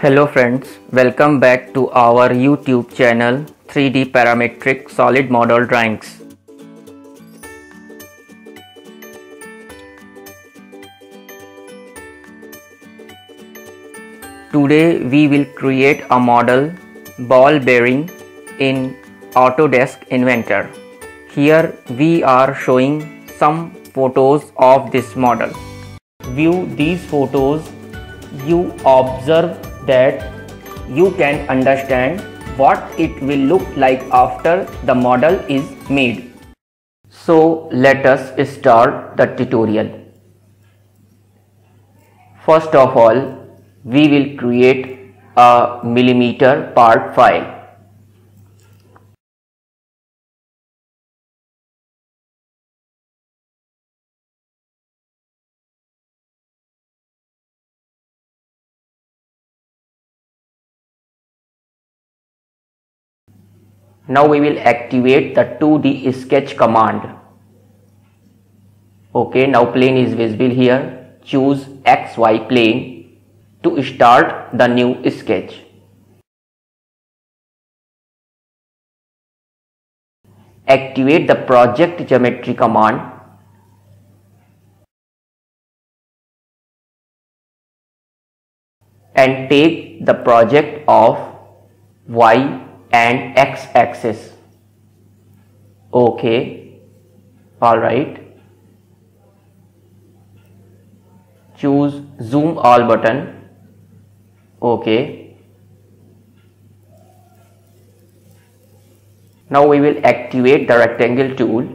Hello friends, welcome back to our YouTube channel 3D Parametric Solid Model Drawings. Today we will create a model ball bearing in Autodesk Inventor. Here we are showing some photos of this model. View these photos, you observe that you can understand what it will look like after the model is made. So let us start the tutorial. First of all, we will create a millimeter part file. Now we will activate the 2D sketch command. Okay, now plane is visible here. Choose XY plane to start the new sketch. Activate the project geometry command. And take the project of Y and x-axis okay. All right. Choose zoom all button. Okay. Now we will activate the rectangle tool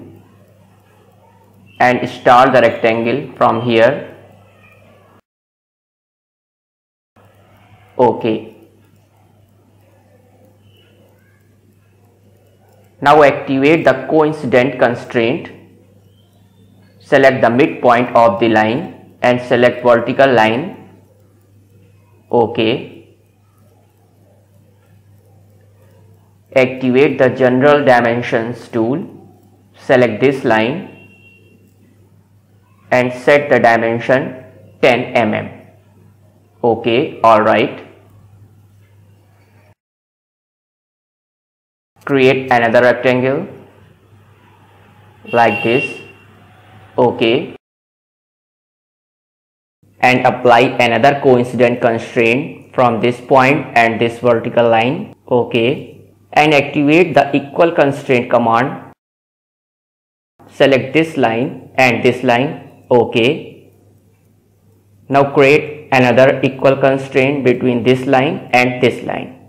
and start the rectangle from here. Okay Now activate the coincident constraint. Select the midpoint of the line and select vertical line. OK. Activate the general dimensions tool. Select this line and set the dimension 10 mm. OK, alright. Create another rectangle like this ok and apply another coincident constraint from this point and this vertical line ok and activate the equal constraint command. Select this line and this line ok now create another equal constraint between this line and this line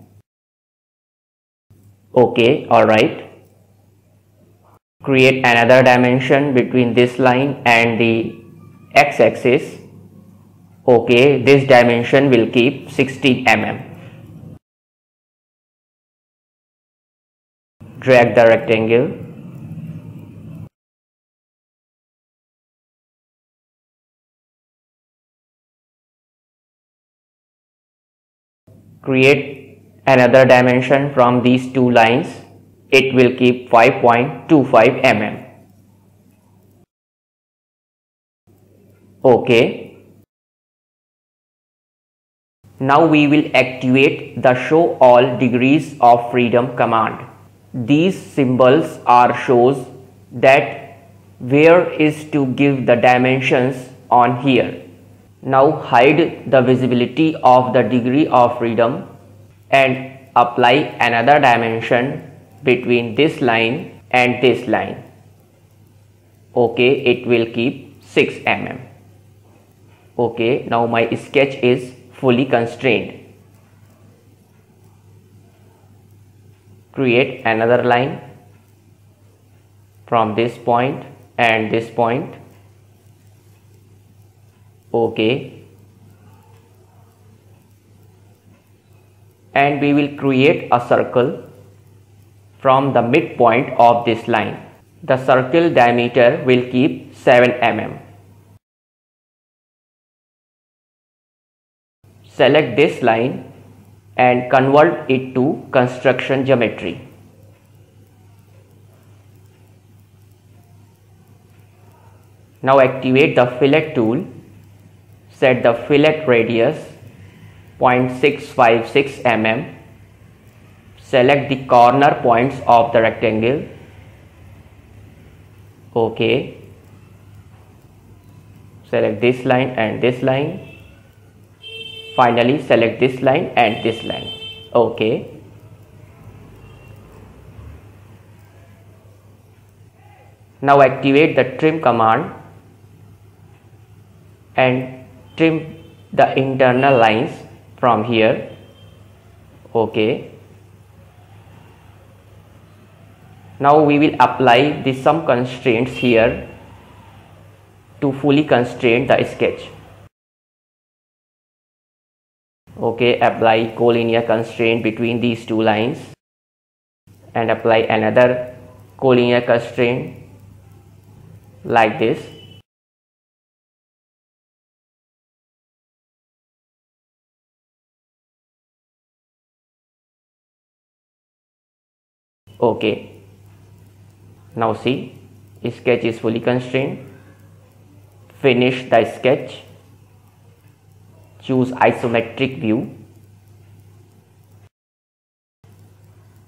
okay alright create another dimension between this line and the x-axis. Okay this dimension will keep 60 mm. Drag the rectangle. Create another dimension from these two lines it will keep 5.25 mm. Okay. Now we will activate the show all degrees of freedom command. These symbols are shows that where is to give the dimensions on here. Now hide the visibility of the degree of freedom and apply another dimension between this line and this line. Okay it will keep 6 mm. Okay now my sketch is fully constrained. Create another line from this point and this point. Okay and we will create a circle from the midpoint of this line. The circle diameter will keep 7 mm. Select this line and convert it to construction geometry. Now activate the fillet tool, set the fillet radius 0.656 mm. Select the corner points of the rectangle. Okay. Select this line and this line. Finally select this line and this line. Okay. Now activate the trim command and trim the internal lines from here. Okay. Now we will apply the some constraints here to fully constrain the sketch. Okay apply collinear constraint between these two lines and apply another collinear constraint like this okay. Now see sketch is fully constrained. Finish the sketch. Choose isometric view.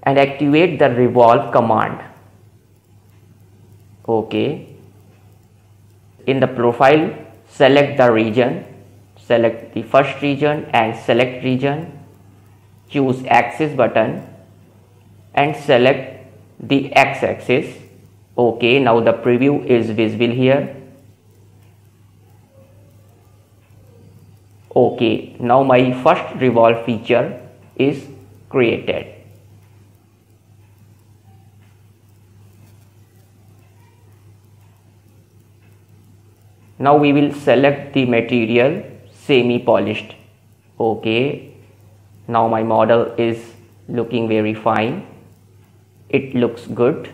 And activate the revolve command. Okay. In the profile select the region. Select the first region and select region. Choose axis button and select the x-axis. Okay now the preview is visible here. Okay now my first revolve feature is created. Now we will select the material semi polished okay now my model is looking very fine it looks good.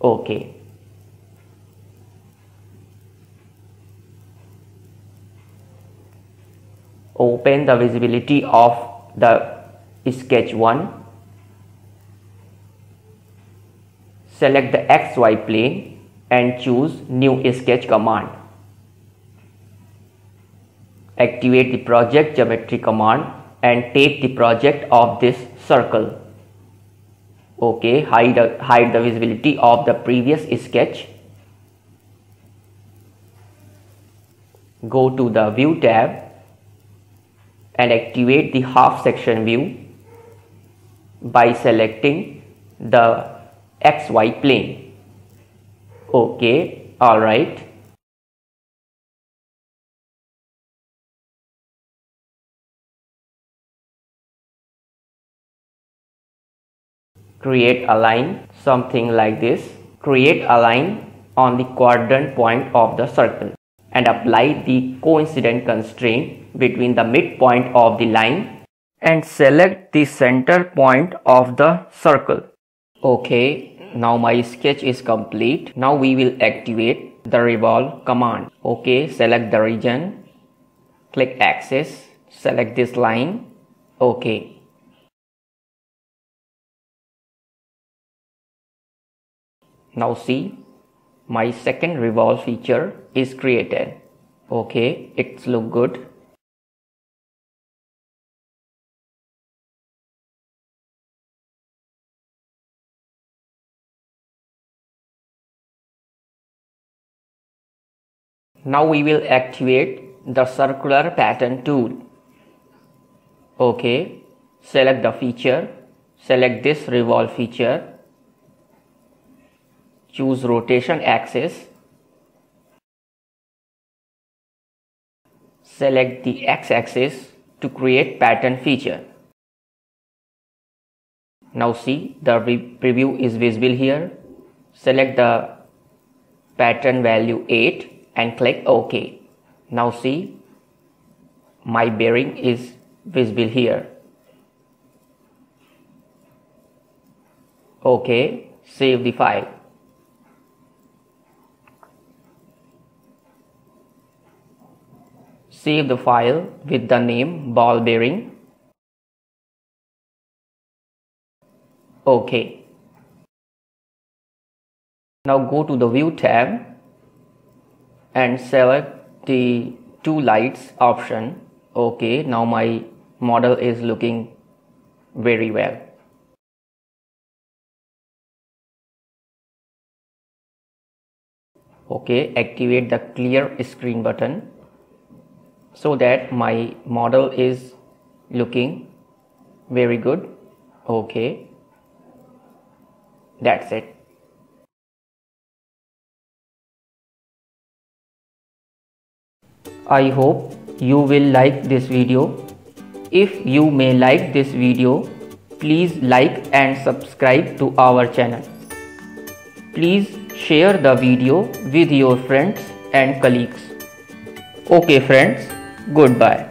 Okay. Open the visibility of the sketch 1 select the xy plane and choose new sketch command. Activate the project geometry command and take the project of this circle okay hide, hide the visibility of the previous sketch. Go to the view tab and activate the half section view by selecting the xy plane. Okay all right create a line something like this. Create a line on the quadrant point of the circle and apply the coincident constraint between the midpoint of the line and select the center point of the circle. Okay now my sketch is complete. Now we will activate the revolve command. Okay select the region. Click axis. Select this line. Okay now see my second revolve feature is created. Okay it's look good. Now we will activate the circular pattern tool. Okay select the feature select this revolve feature choose rotation axis. Select the x-axis to create pattern feature. Now see the preview is visible here. Select the pattern value 8 and click ok. Now see my bearing is visible here. Ok save the file Save the file with the name ball bearing. OK. Now go to the view tab and select the two lights option. OK. Now my model is looking very well okay activate the clear screen button so that my model is looking very good okay that's it I hope you will like this video. If you may like this video, please like and subscribe to our channel. Please share the video with your friends and colleagues. Okay friends, goodbye.